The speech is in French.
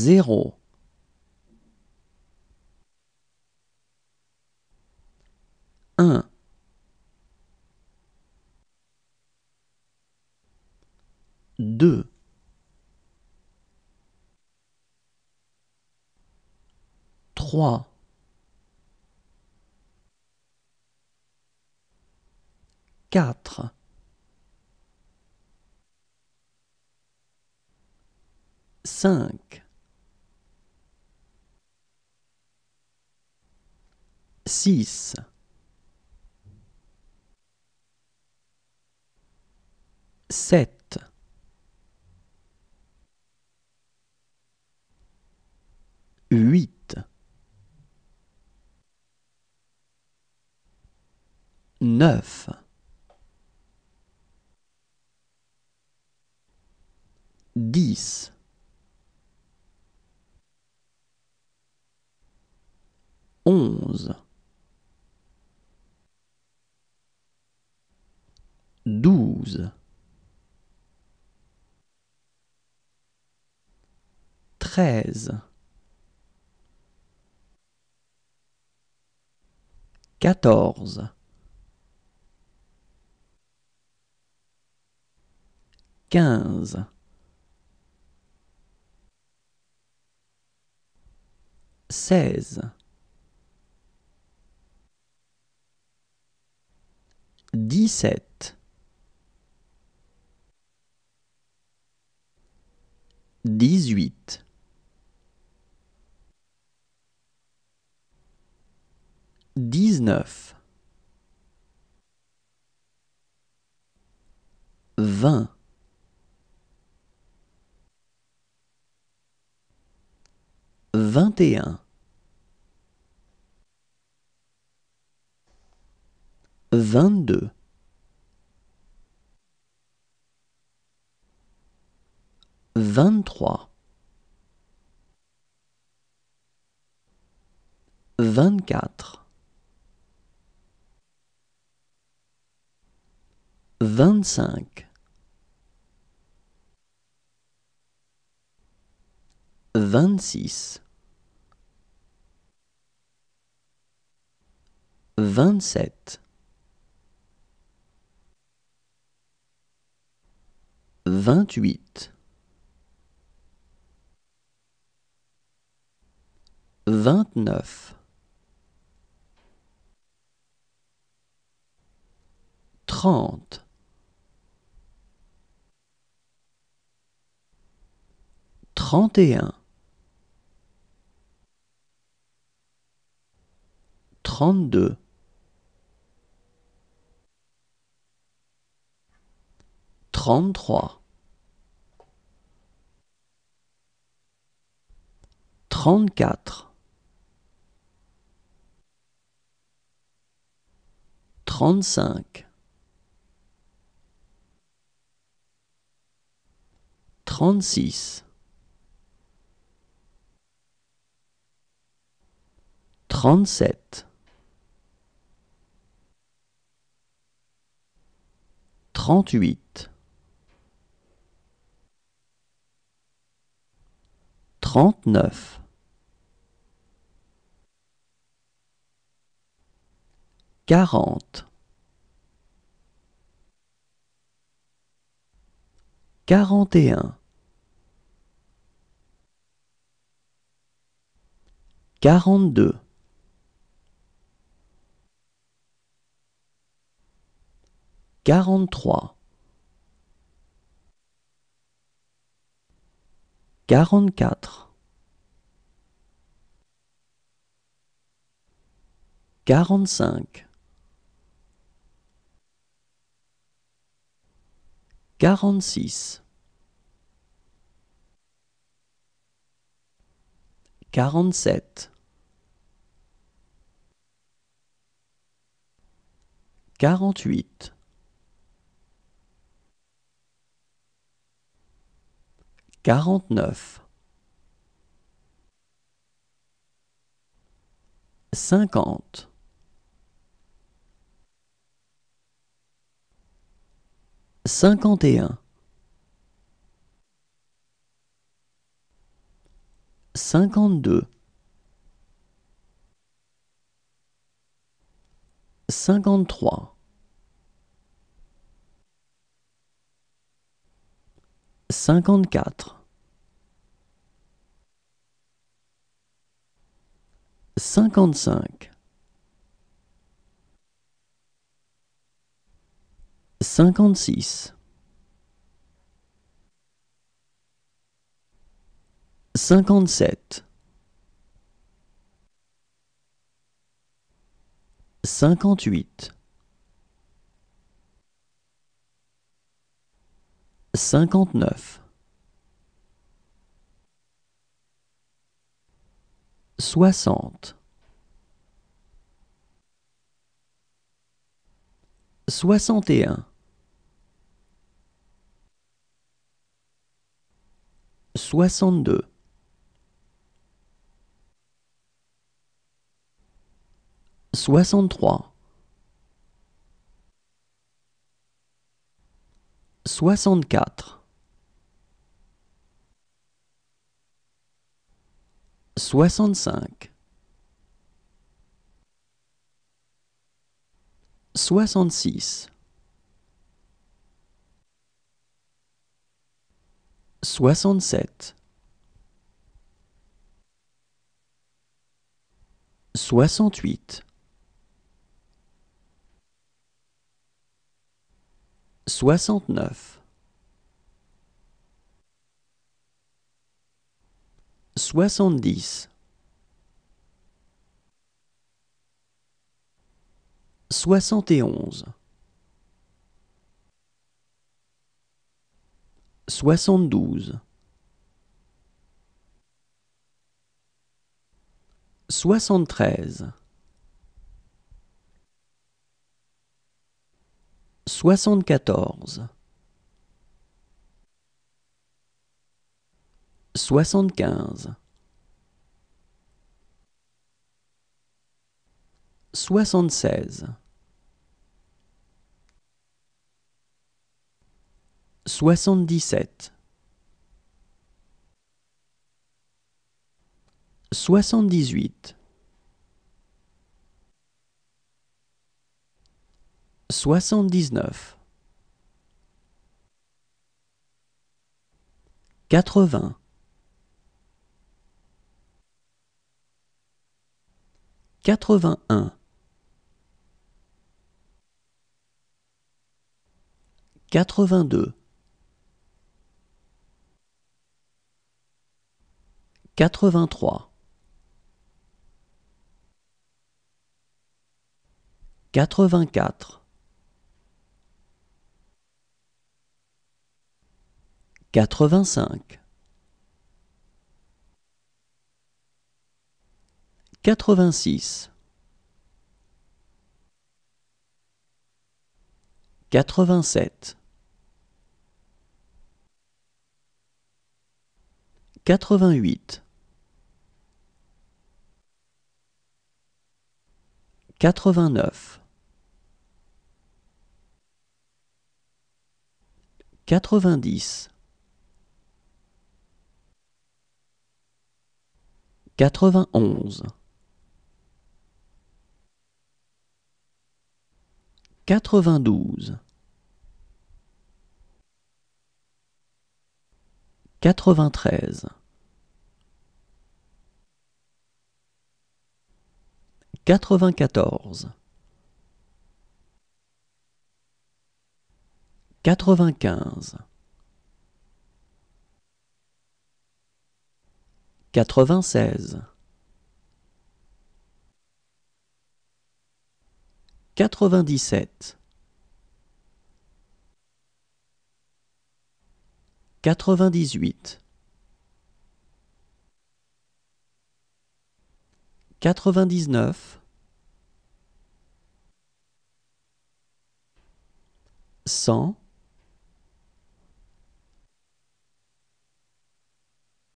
zéro. Un. Deux. Trois. Quatre. Cinq. Six. Sept. Huit. Neuf. Dix. Onze. Douze. Treize. Quatorze. Quinze. Seize. Dix-sept. Dix-huit. Dix-neuf. Vingt. Vingt et un. Vingt-deux. Vingt-trois. Vingt-quatre. Vingt-cinq. Vingt-six. Vingt-sept. Vingt-huit. Vingt-neuf. Trente. Trente et un. Trente-deux. Trente-trois. Trente-quatre. Trente-cinq. Trente-six. Trente-sept. Trente-huit. Trente-neuf. Quarante. Quarante et un. Quarante-deux. Quarante-trois. Quarante-quatre. Quarante-cinq. Quarante-six. Quarante-sept. Quarante-huit. Quarante-neuf. Cinquante. Cinquante et un. Cinquante-deux, cinquante-trois, cinquante-quatre, cinquante-cinq, cinquante-six, cinquante-sept, cinquante-huit, cinquante-neuf, soixante, soixante et un, soixante-deux, soixante-trois, soixante-quatre, soixante-cinq, soixante-six, soixante-sept, soixante-huit, soixante-neuf, soixante-dix, soixante et onze, soixante-douze, soixante-treize, soixante-quatorze, soixante-quinze, soixante-seize, soixante-dix-sept, soixante-dix-huit, soixante-dix-neuf, quatre-vingts, quatre-vingt-un, quatre-vingt-deux, quatre-vingt-trois, quatre-vingt-quatre, quatre-vingt-cinq, quatre-vingt-six, quatre-vingt-sept, quatre-vingt-huit, quatre-vingt-neuf, quatre-vingt-dix, quatre-vingt-onze, quatre-vingt-douze, quatre-vingt-treize, quatre-vingt-quatorze, quatre-vingt-quinze, quatre-vingt-seize, quatre-vingt-dix-sept, quatre-vingt-dix-huit, quatre-vingt-dix-neuf, cent,